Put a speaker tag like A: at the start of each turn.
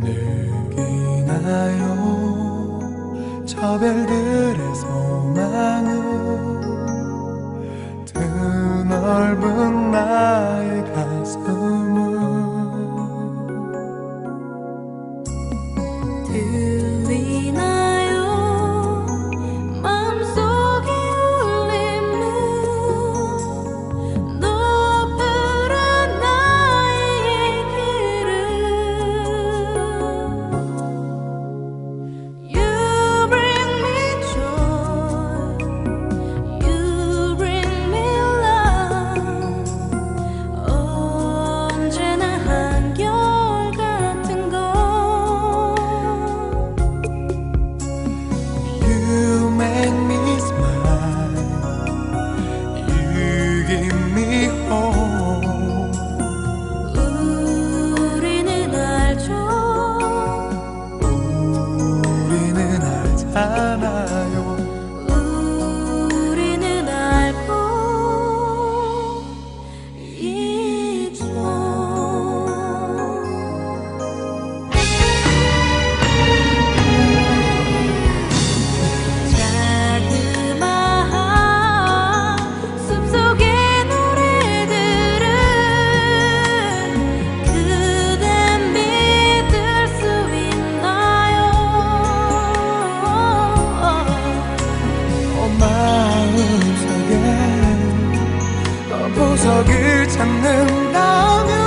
A: 느끼나요. 저 별들의 소망은 보석을 찾는다면